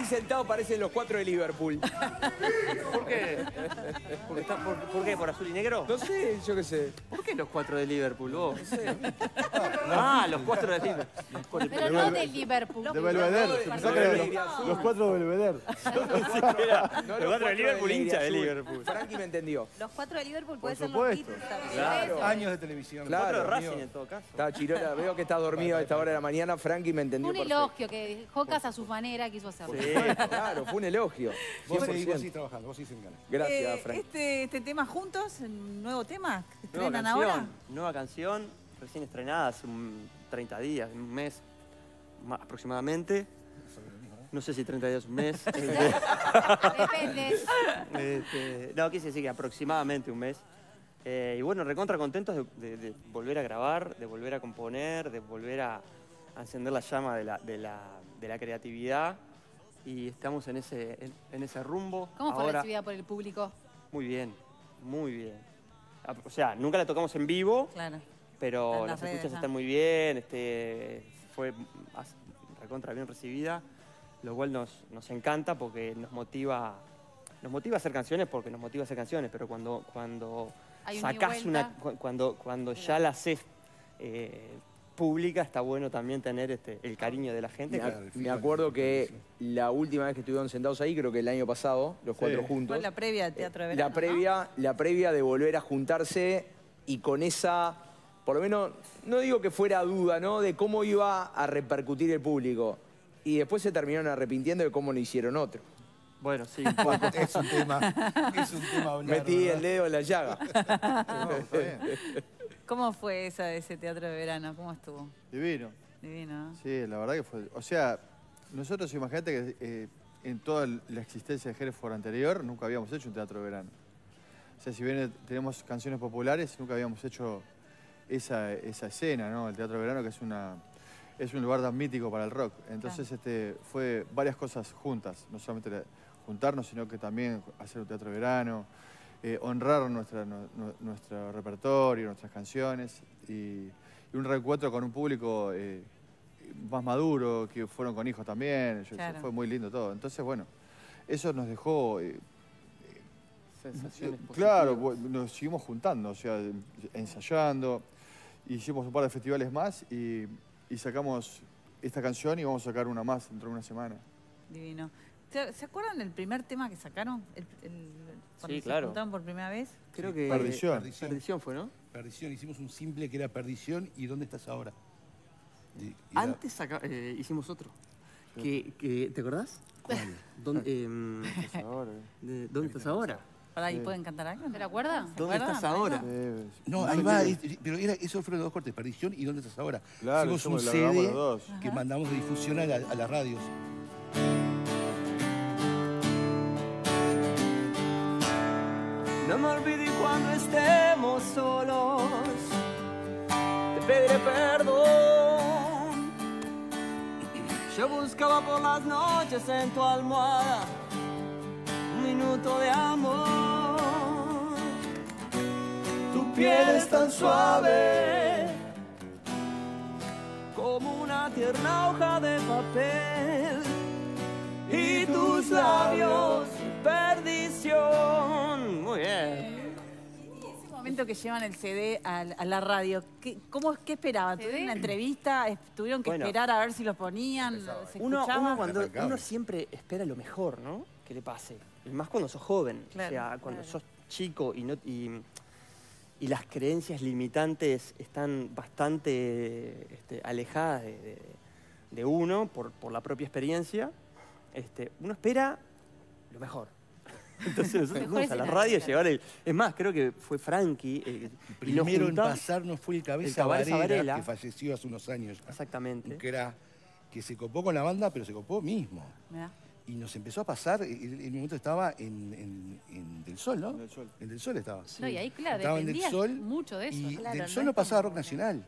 así sentados parecen los cuatro de Liverpool. ¿Por qué? ¿Por, está- por- por qué? ¿Por azul y negro? No sé, yo qué sé. ¿Por qué los cuatro de Liverpool, vos? Ah, los cuatro de Liverpool. Pero no del Liverpool. De Belvedere. no, Pensá no, que eran no, los, no. los cuatro de Belvedere. No, Los cuatro de Liverpool, hincha de. Liverpool. Frankie me entendió. Los cuatro de Liverpool puede ser supuesto. los Beatles también. Claro. Años de televisión. Claro. Cuatro de Racing en todo caso. Está Chirola, veo que está dormido a esta hora de la mañana. Frankie me entendió Un elogio que Jocas a su manera quiso hacerlo. Sí. Claro, fue un elogio. Vos seguís, 100%. vos seguís trabajando, vos seguís en ganas. Gracias, Eh, Frankie. este, este tema juntos, el nuevo tema que Nueva estrenan canción, ahora. nueva canción, recién estrenada hace un 30 días, un mes ma- aproximadamente. No sé si 30 días, un mes. Depende. este, no, quise decir que aproximadamente un mes. Eh, y bueno, recontra contentos de, de- de volver a grabar, de volver a componer, de volver a, a encender la llama de la, de la- de la creatividad. Y estamos en ese, en, en ese rumbo. ¿Cómo fue Ahora, recibida por el público? Muy bien, muy bien. Ah, O sea, nunca la tocamos en vivo, Claro. pero las las redes, escuchas ah. están muy bien, este, fue recontra bien recibida, lo cual nos, nos encanta porque nos motiva, nos motiva a hacer canciones porque nos motiva a hacer canciones, pero cuando, cuando sacás una, cuando, cuando ya la haces eh, pública, está bueno también tener este, el cariño de la gente. Me, que- ac- me acuerdo que la última vez que estuvieron sentados ahí, creo que el año pasado, los cuatro juntos. Fue la previa del Teatro de Verano, La previa, la previa de volver a juntarse y con esa, por lo menos, no digo que fuera duda, ¿no? De cómo iba a repercutir el público. Y después se terminaron arrepintiendo de cómo no hicieron otro. Bueno, sí, un poco. Es un tema, es un tema hablar, Metí ¿verdad? el dedo en la llaga. No, está bien. ¿Cómo fue esa, ese Teatro de Verano? ¿Cómo estuvo? Divino. Divino, ¿no? Sí, la verdad que fue. O sea, nosotros imagínate que eh, en toda la existencia de Hereford anterior nunca habíamos hecho un teatro de verano. O sea, si bien eh, tenemos canciones populares, nunca habíamos hecho esa, esa escena, ¿no? El teatro de verano que es una es un lugar tan mítico para el rock. Entonces, este, fue varias cosas juntas, no solamente la- juntarnos, sino que también hacer un teatro de verano, eh, honrar nuestra, nu- nu- nuestro repertorio, nuestras canciones y, y un reencuentro con un público eh, más maduro, que fueron con hijos también, yo- Claro. fue muy lindo todo. Entonces, bueno, eso nos dejó... eh, Sensaciones Claro, positivas. nos seguimos juntando, o sea, ensayando, hicimos un par de festivales más y, y sacamos esta canción y vamos a sacar una más dentro de una semana. Divino. ¿Se, se acuerdan del primer tema que sacaron? El, el- cuando Sí, se claro. juntaron por primera vez? Creo que... Perdición. Perdición fue, ¿no? Perdición, hicimos un simple que era Perdición y ¿dónde estás ahora? Y- y era- Antes saca- eh, hicimos otro. Que, que- ¿Te acordás? ¿Cuál? ¿Dónde, em, de- ¿dónde estás ahora? Pará, ¿y pueden cantar algo? ¿Te acuerdas? ¿Se ¿Dónde acuerdan? estás ahora? Eh, No, ahí va, es- pero era, eso fueron los dos cortes, Perdición y ¿dónde estás ahora? Claro, Hicimos un CD los dos. que mandamos de difusión a, la- a las radios. Estemos solos. Te pediré perdón. Yo buscaba por las noches en tu almohada un minuto de amor. Tu piel es tan suave como una tierna hoja de papel y tus labios momento que llevan el CD a, a la radio, ¿qué, cómo, ¿qué esperaban? ¿Tuvieron una entrevista? ¿Es- ¿Tuvieron que Bueno. esperar a ver si los ponían? ¿Se Uno, escuchaba? uno cuando Arrancaba. uno siempre espera lo mejor, ¿no? Que le pase. Y más cuando sos joven. Claro, o sea, cuando claro. sos chico y no y, y las creencias limitantes están bastante este, alejadas de, de- de uno por, por la propia experiencia, este, uno espera lo mejor. Entonces nosotros fuimos a la radio a llevar el... Es más, creo que fue Frankie. eh, Primero en pasarnos fue el Cabeza el Cabeza Varela, Varela. que falleció hace unos años. Exactamente. Que era que se copó con la banda, pero se copó mismo. Mirá. Y nos empezó a pasar, en el momento estaba en, en- en Del Sol, ¿no? En Del Sol. En Del Sol estaba. No, y ahí, claro, Estaba en Del Sol mucho de eso. Y Claro, Del no Sol es no pasaba rock nacional.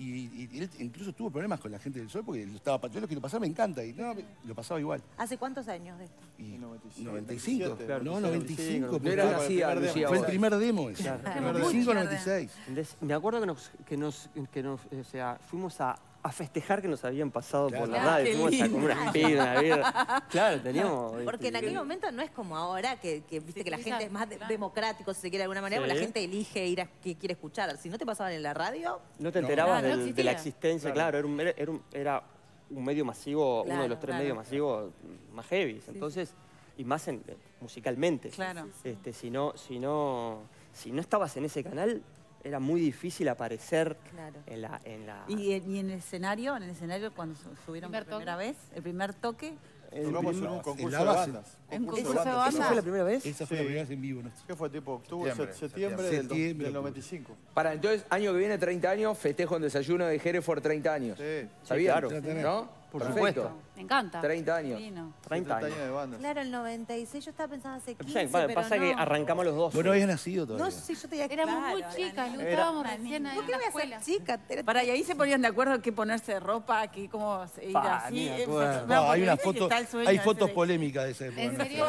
Y, y él incluso tuvo problemas con la gente del Sol porque lo estaba, yo lo quiero pasar, me encanta. Y no, lo pasaba igual. ¿Hace cuántos años de esto? Y 95, 95, 97, claro, no, 95, 95. No porque era Lucía. Fue el primer demo ese. Claro. Tenemos 95, mucho 96. Entonces, me acuerdo que nos, que nos, que nos, o sea, fuimos a a festejar que nos habían pasado por la radio. Qué Fuimos a comer unas una birra. Claro, teníamos... Porque en aquel momento no es como ahora, que, que, viste que la gente es más claro. democrático, si se quiere de alguna manera, Sí. porque la gente elige ir a que quiere escuchar. Si no te pasaban en la radio, No te enterabas No, no del- de la existencia, claro, era, un, era, era un, era un medio masivo, uno de los tres claro. medios masivos más heavy. Entonces, y más en- musicalmente. Claro. Este, si, no, si, no, si no estabas en ese canal, era muy difícil aparecer Claro. en la... En la ¿Y, en- y en el escenario, en el escenario cuando su- subieron por toque. primera vez, el primer toque, el Tocamos en prim- un concurso de bandas. En Concurso ¿Esa fue la primera vez? Esa fue Sí. la primera vez en vivo. ¿no? ¿Qué fue tipo octubre, Septiembre, septiembre, septiembre. del, del octubre. 95? Para entonces, año que viene, 30 años, festejo en desayuno de Hereford 30 años. Sí. ¿Sabían? claro. ¿No? Por Perfecto. supuesto. Me encanta. 30 años. Vino. 30 años. de bandas. claro, el 96, yo estaba pensando hace 15, Pasa, bueno, pero pasa que no. arrancamos los dos. Vos no habías nacido No, todavía. sí, yo te Éramos claro, muy chicas. Lu, estábamos recién ahí ¿Por qué voy a ser chica? Para, y ahí se ponían de acuerdo qué ponerse de ropa, aquí cómo ir Pa, así. eh, acuerdo. no, No, hay una que foto, hay fotos polémicas de esa época. ¿En ¿no? serio?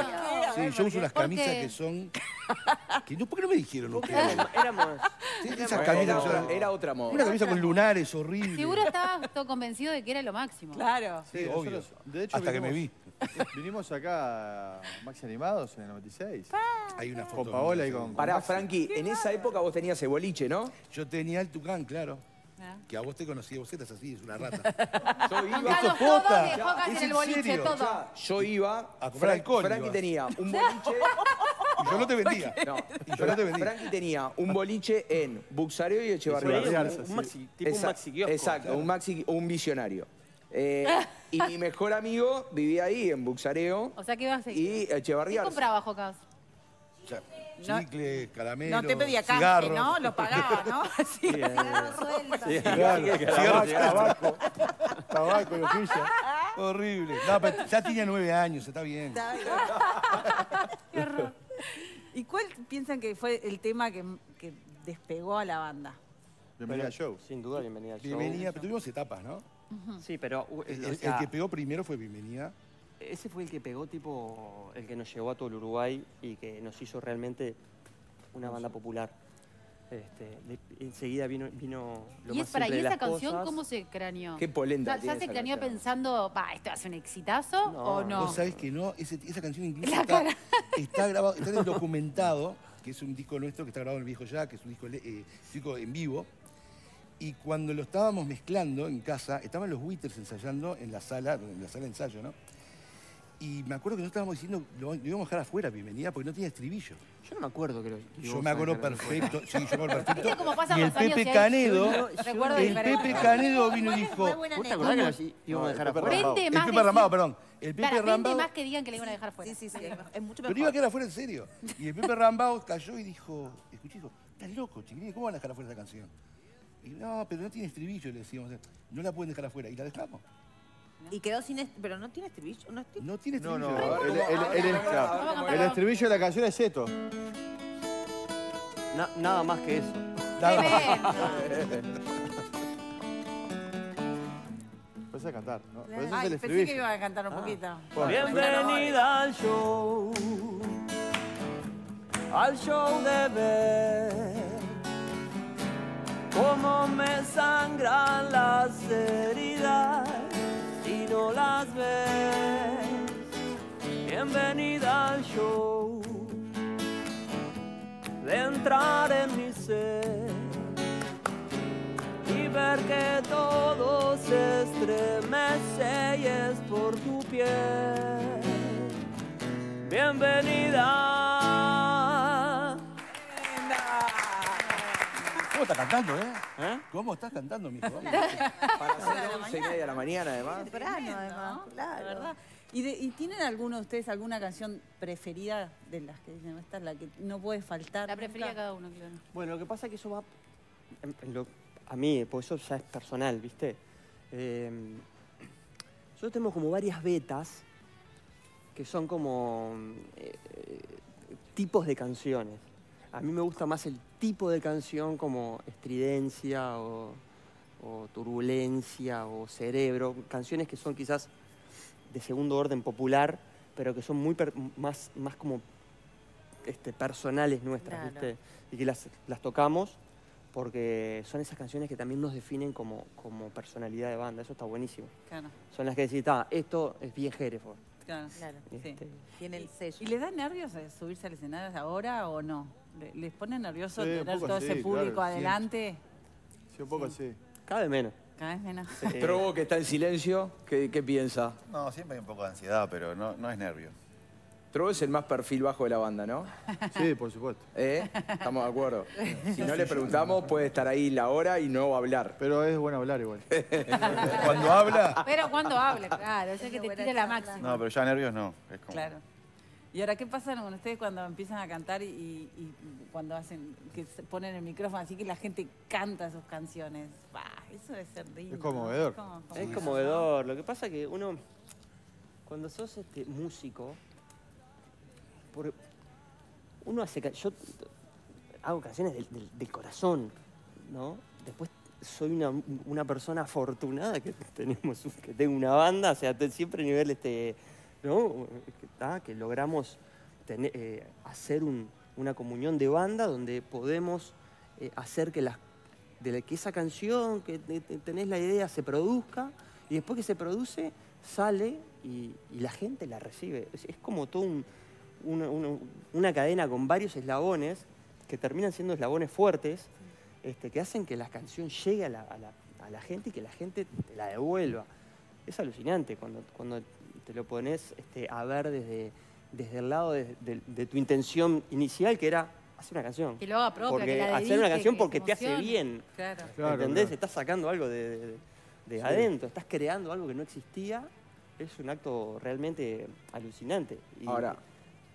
Sí, yo uso unas ¿Por camisas qué? que son. No, ¿Por qué no me dijeron ustedes? Éramos, éramos- Sí, esas Era camisas que otra, son. era otra Una moda. camisa con lunares horrible. Seguro estabas todo convencido de que era lo máximo. Claro. Sí, Sí, obvio. nosotros, de hecho, Hasta que me vi. vinimos- Vinimos acá a Maxi Animados en el 96. Hay una foto. Con Paola y con... Pará, Frankie, en esa época vos tenías el boliche, ¿no? Yo tenía el Tucán, claro. Ah. Que a vos te conocía, vos estás así, es una rata. Yo iba, Contanos Esto todo posta. de Jocas ¿Es en el en boliche, serio? todo. yo iba, A comprar Fran- alcohol Frankie ibas. tenía un boliche, Y yo no te vendía. no, Y yo no te vendía. Frankie tenía un boliche en Buxareo y Echevarría. un, sí. un maxi, tipo un Exacto, maxi kiosco. Exacto, un maxi, un visionario. Eh, y mi mejor amigo vivía ahí, en Buxareo, O sea que ibas a y ¿Qué Echevarría. compraba Jocas? Chicle, caramelo, No te pedía canje. ¿no? Lo pagaba, ¿no? Sí. Sí, cigarros. tabaco, tabaco y hojilla. Horrible. No, pero ya tenía nueve años, está bien. Está bien. ¿Y cuál piensan que fue el tema que, que despegó a la banda? Bienvenida a show. Sin duda, bienvenida al show. Bienvenida, pero tuvimos etapas, ¿no? Sí, pero uh, El, o el- que pegó primero fue Bienvenida. ese fue el que pegó tipo, el que nos llevó a todo el Uruguay y que nos hizo realmente una banda popular. Este, de- enseguida vino, vino lo y más es para, simple ¿y de esa las canción cosas. cómo se craneó? Qué polenta ¿Ya, se esa craneó canción. pensando, va, esto va a ser un exitazo No, o no? Vos sabés que no, Ese- esa canción incluso está, está grabado, está en el documentado, que es un disco nuestro que está grabado en el Viejo Ya, que es un disco, le- eh, disco en vivo. Y cuando lo estábamos mezclando en casa, estaban los Witters ensayando en la sala, en la sala de ensayo, ¿no? Y me acuerdo que no estábamos diciendo, lo, lo íbamos a dejar afuera, bienvenida, porque no tenía estribillo. Yo no me acuerdo que lo. Yo me acuerdo perfecto, sí, yo me acuerdo perfecto. ¿Viste cómo pasan y el los años Pepe Canedo, Recuerdo el diferente. Pepe Canedo vino y dijo, ¿Vos te acordás que nos íbamos a el dejar Pepe afuera? Rambao. Vende el más Pepe decir- Rambao, perdón, el Pepe vende Rambao, más que digan que le iban a dejar fuera. Sí, sí, sí. Es mucho pero iba a quedar afuera en serio. Y el Pepe Rambao cayó y dijo, escuché, dijo, estás loco, chiquilín, ¿cómo van a dejar afuera esa canción? Y no, pero no tiene estribillo, le decíamos, no la pueden dejar afuera. Y la dejamos. Y quedó sin... est- Pero no tiene estribillo. No tiene- No tiene No, estribillo. no, el, el- el- el- claro, el estribillo de la canción es esto. Na- nada más que eso. Nada. Puedes a cantar, ¿no? Pero ese es Ay, el pensé que estribillo. iba a cantar un poquito. Bueno, Bienvenida al show, al show de ver cómo me sangran las heridas las ves. Bienvenida al show de entrar en mi ser y ver que todo se estremece por tu piel. Bienvenida. ¿Cómo estás cantando, eh? ¿Eh? ¿Cómo estás cantando, mijo? Para hacer 11 y media de la mañana, además. Temprano, además. La Claro. verdad. ¿Y, de- y tienen alguno de ustedes alguna canción preferida de las que dicen, esta es la que no puede faltar? La preferida nunca"? cada uno, claro. Bueno, lo que pasa es que eso va en- en lo- a mí, porque eso ya es personal, ¿viste? Eh, nosotros tenemos como varias betas que son como eh, eh, tipos de canciones. A mí me gusta más el tipo de canción como estridencia o, o turbulencia o cerebro, canciones que son quizás de segundo orden popular, pero que son muy per- más, más como este, personales nuestras, Claro. ¿viste? Y que las, las tocamos porque son esas canciones que también nos definen como, como personalidad de banda, eso está buenísimo. Claro, Son las que decís, "Ah, esto es bien Hereford. claro. Claro. Sí. Tiene el sello. ¿Y le da nervios eh, subirse al escenario ahora o no? ¿Le- ¿Les pone nervioso Sí, tener todo sí, ese público claro, sí. adelante? Sí, un poco así. cada vez menos. Cada vez menos. Eh, Trobo, que está en silencio, ¿qué, qué piensa? No, siempre hay un poco de ansiedad, pero no, no es nervio. Trobo es el más perfil bajo de la banda, ¿no? Sí, por supuesto. ¿Eh? Estamos de acuerdo. Si no le preguntamos, puede estar ahí la hora y no hablar. Pero es bueno hablar igual. Cuando habla, Pero cuando habla, claro, o sea que te tira la máxima. No, pero ya nervios no. Es como, Claro. ¿Y ahora qué pasa con ustedes cuando empiezan a cantar y, cuando hacen, que se ponen el micrófono así que la gente canta sus canciones? Bah, eso debe ser lindo. Es conmovedor. Es como- conmovedor. Lo que pasa es que uno, cuando sos este músico, por- uno hace. Yo hago canciones del, del- del corazón, ¿no? Después soy una, una persona afortunada que tenemos que tengo una banda, o sea, siempre a nivel este, ¿no? Que, logramos eh, hacer un- una comunión de banda donde podemos eh, hacer que las que esa canción, que te- te- tenés la idea, se produzca y después que se produce, sale y, la gente la recibe. Es, como todo un- una, cadena con varios eslabones que terminan siendo eslabones fuertes, este, que hacen que la canción llegue a la, gente y que la gente te la devuelva. Es alucinante cuando te lo pones este, a ver desde, desde el lado de, de- de tu intención inicial, que era hacer una canción. Que lo haga propia, Porque que la hacer una canción que porque te hace bien. Claro. Claro, ¿Entendés? claro. Estás sacando algo de, de- de adentro, estás creando algo que no existía. Es un acto realmente alucinante. Y- Ahora,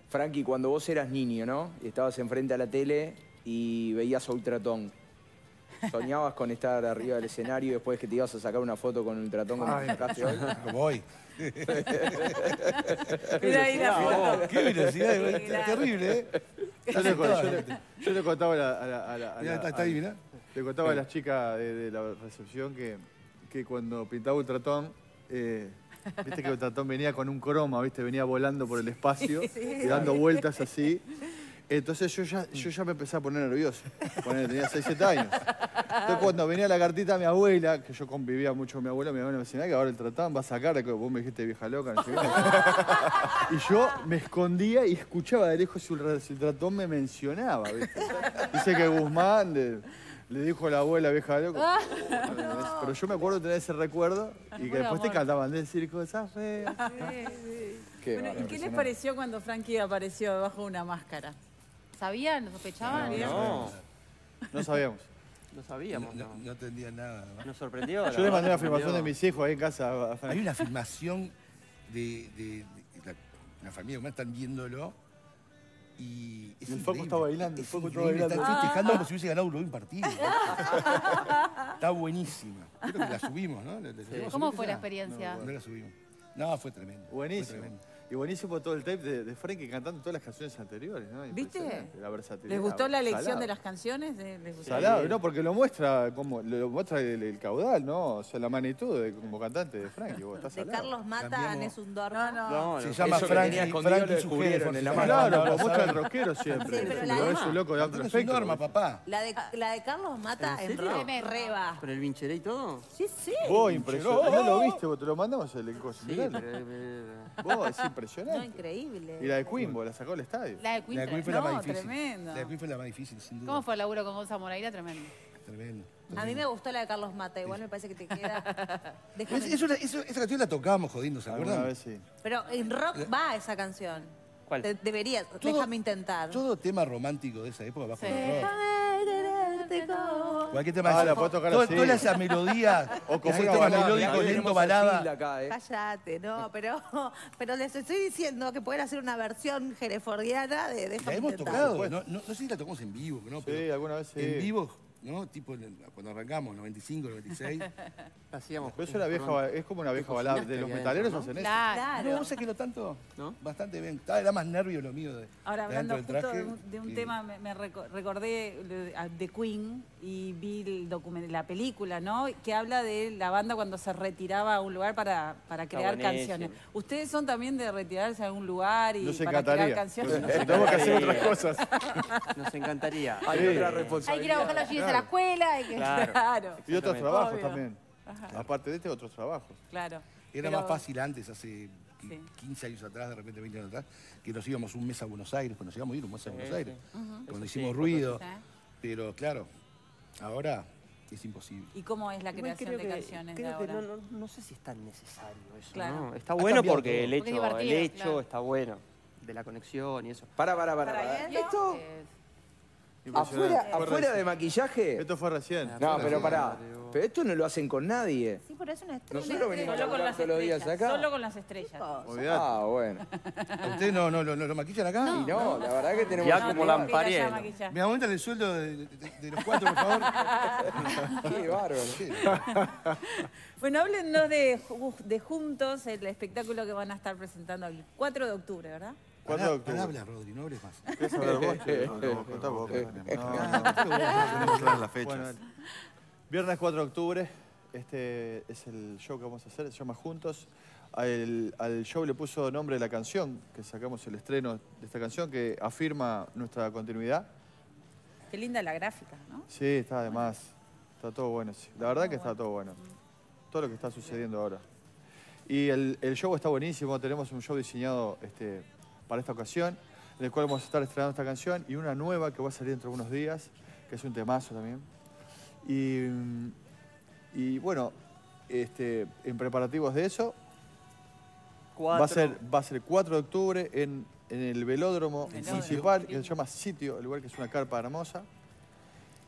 Frankie, cuando vos eras niño, ¿no? Y estabas enfrente a la tele y veías a Ultratón. ¿Soñabas con estar arriba del escenario y después que te ibas a sacar una foto con Ultratón como sacaste hoy? como hoy. Mira ahí la foto. Qué velocidad, es terrible, ¿eh? Yo le, yo contaba a la, a la- a la- a Mirá, la- está- está ahí, mirá. Le contaba a las chicas de, de la recepción que, que cuando pintaba Ultratón, eh, viste que Ultratón venía con un croma, viste, venía volando por el espacio y dando vueltas así. Entonces yo ya, yo ya me empecé a poner nervioso. Tenía 6, 7 años. Entonces cuando venía la cartita a mi abuela, que yo convivía mucho con mi abuela, mi abuela me decía, "Mirá que ahora el tratán va a sacar, que vos me dijiste vieja loca, no sé qué". Y yo me escondía y escuchaba de lejos si el, si el tratón me mencionaba, ¿viste? Dice que Guzmán le, le dijo a la abuela vieja loca. Pero yo me acuerdo de tener ese recuerdo y que Por después te cantaban del circo de Zafé. Qué Bueno, ¿Y qué les pareció cuando Frankie apareció debajo de una máscara? ¿Sabían? ¿Lo sospechaban? No, No sabíamos. no sabíamos. No, No, no entendía nada. ¿no? Nos sorprendió. Yo le mandé una filmación de mis hijos ahí en casa. Hay una filmación de, de- de- la, la familia humana están viéndolo y es Y el. Foco está bailando, el Foco está bailando. Están festejando como si hubiese ganado un buen partido. está buenísima. Creo que la subimos, ¿no? ¿La- la llegamos a ¿Cómo fue la experiencia? No la subimos. No, fue tremendo. fue Buenísimo. tremendo. Y buenísimo todo el tape de, de Frankie cantando todas las canciones anteriores, ¿no? ¿Viste? La versatilidad. ¿Les gustó la elección Salado. de las canciones? ¿Les gustó? Salado, no, porque lo muestra como lo muestra el, el caudal, ¿no? O sea, la magnitud de, como cantante de Frankie, vos estás De salado. Carlos Mata, Cambiamos. Nessun Dorma. No, no. No, Se llama Frankie, Frankie descubrieron en la mano. Claro, lo muestra el rockero siempre. Sí, pero la demás. un loco de otro. Norma, papá. La de, la de Carlos Mata ¿En rock. Reba. ¿Con el vincheré y todo? Sí, sí. Vos, impresionante. No lo viste, vos te lo mandamos el encoso. Sí, Vos, es No, impresionante. increíble. Y la de vos la sacó al estadio. La de Queen. La de Queen fue la No, más difícil. tremendo. La de Queen fue la más difícil, sin duda. ¿Cómo fue el laburo con Gonza Moreira? Tremendo. Tremendo. A mí me gustó la de Carlos Mata, igual me parece que te queda. Déjame- Es- es una- eso- esa canción la tocábamos jodiendo, ¿se Alguna acuerdan? vez sí. Pero en rock va esa canción. ¿Cuál? Te- deberías, Todo- déjame intentar. Todo tema romántico de esa época va Sí. por el rock. Déjame como- Cualquier tema Ah, de- la puedo tocar todo- así. Toda esa melodía, O como ese una tema balada, melódico, lento, tenemos balada. Acá, ¿eh? Cállate, no, pero, pero les estoy diciendo que pueden hacer una versión herefordiana de La Déjame hemos intentar. tocado, no, no, no sé si la tocamos en vivo, ¿no? Sí, Pero alguna vez sí. En vivo, ¿no? Tipo cuando arrancamos, 95, 96. Hacíamos. Pero eso era vieja, ba- es como una vieja balada. De los metaleros ¿no? hacen eso. Claro. No, sabés que no tanto, ¿No? bastante bien. Era más nervio lo mío de, Ahora, de hablando del justo de un, de un y- tema, me, me reco- recordé de, Queen y vi el document- la película, ¿no? Que habla de la banda cuando se retiraba a un lugar para, para crear canciones. ¿Ustedes son también de retirarse a algún lugar y Nos para crear encantaría. canciones? Pero Tenemos que hacer otras cosas. Nos encantaría. Hay Sí. otra Hay que ir a responsabilidad. buscar los la escuela, hay que... Claro. Claro, Y otros trabajos Obvio. también. Aparte de este, otros trabajos. claro. Era Pero- más fácil antes, hace Sí. 15 años atrás, de repente 20 años atrás, que nos íbamos un mes a Buenos Aires, pues nos íbamos a ir un mes a Sí, Buenos Aires, sí. cuando Eso hicimos sí, ruido. Pero claro, ahora es imposible. ¿Y cómo es la creación creo de que- canciones de creo que ahora? no, no- no sé si es tan necesario eso. Claro. ¿no? Está Ha bueno porque todo. el Porque hecho, el hecho claro. está bueno. De la conexión y eso. Para, para, para. Para para. Esto, es-. Afuera, Fue afuera de maquillaje. Esto fue recién. No, pero pará. Pero esto no lo hacen con nadie. Sí, pero es una estrella. Nosotros venimos a Solo con laburar las todos los días estrellas. acá. Solo con las estrellas. Olvidate. Ah, bueno. ¿A ustedes no, no, lo- no lo maquillan acá? Y no, la verdad que tenemos Ya que como la. ¿Me aumentan el sueldo de, de- de los cuatro, por favor? Qué bárbaro. Sí. Bueno, háblennos de, Ju- de Juntos, el espectáculo que van a estar presentando el 4 de octubre, ¿verdad? ¿Cuándo Pará, octubre? pará, habla, Rodri, no hables más. ¿Querés hablar vos? che? No, no, contá vos, que tenés- No, tenemos claras las fechas. Bueno, viernes 4 de octubre, este es el show que vamos a hacer, se llama Juntos. Al, al show le puso nombre la canción, que sacamos el estreno de esta canción, que afirma nuestra continuidad. Qué linda la gráfica, ¿no? Sí, está además, está todo bueno. sí. La verdad que está todo bueno. Todo lo que está sucediendo ahora. Y el, el show está buenísimo, tenemos un show diseñado este, para esta ocasión, en el cual vamos a estar estrenando esta canción y una nueva que va a salir dentro de unos días, que es un temazo también. Y, y bueno, este, en preparativos de eso, Cuatro. va a, ser, va a ser 4 de octubre en, en el velódromo Velódromo. municipal, que se llama Sitio, el lugar que es una carpa hermosa.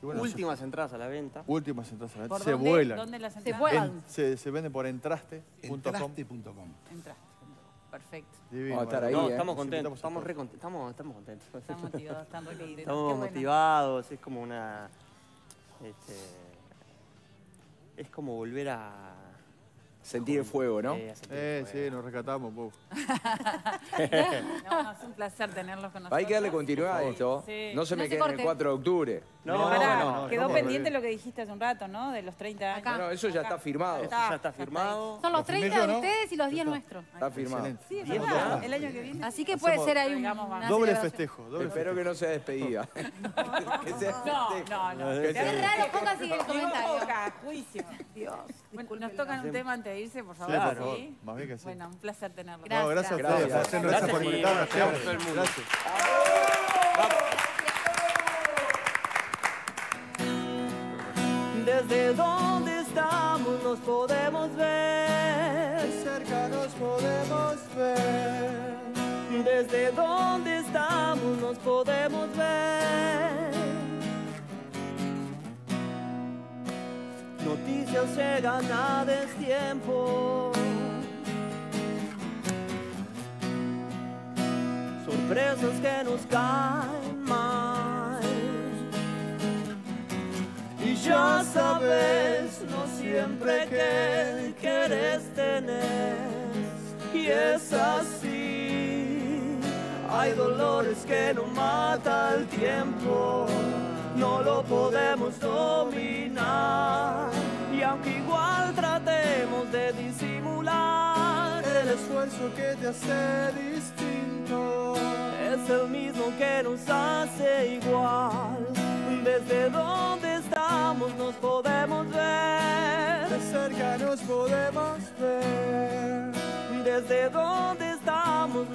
Y bueno, Últimas entradas a la venta. Últimas entradas a la venta. ¿Por Se dónde, vuelan. ¿Dónde las Se entradas? vuelan. En- se, se venden por entraste.com. Entraste.com. Entraste. Perfecto. Divino, Vamos a estar bueno. ahí, No, ¿eh? estamos contentos. Estamos, re contentos. Estamos, estamos contentos. Están motivados, están re contentos. Qué Estamos bueno. motivados, es como una. este, es como volver a. Sentir el fuego, ¿no? Eh, a sentir Eh, el sí, fuego. nos rescatamos. puf. No, no, es un placer tenerlos con nosotros. Hay que darle continuidad a esto. Sí. No se No me se quede en el corte. 4 de octubre. No, Pero no, pará, no, no, quedó pendiente lo que dijiste hace un rato, ¿no? De los 30 años. Acá. No, eso ya está firmado. Eso ya está firmado. Son los Lo firmé 30 yo, de ustedes y los 10 nuestros. Está firmado. Sí, es verdad. El año que viene. Así que puede Hacemos- ser ahí más. Doble festejo, doble Espero que no sea despedida. que sea No, no, no. Qué raro, ponga así el comentario. Poca, juicio. Dios. Bueno, nos tocan un tema antes de irse, por favor. Sí, por favor. ¿sí? Más bien que sí. Bueno, un placer tenerlo. No, gracias a ustedes. Gracias. por Gracias invitarnos gracias a siempre. todo el mundo. Gracias. Desde donde estamos nos podemos ver. cerca nos podemos ver. Desde donde estamos nos podemos ver. Noticias llegan a destiempo. Sorpresas que nos caen. Ya sabes, no siempre que quieres tener. Y es así. Hay dolores que no mata el tiempo. No lo podemos dominar. Y aunque igual tratemos de disimular, El esfuerzo que te hace distinto. es el mismo que nos hace igual. Desde donde estamos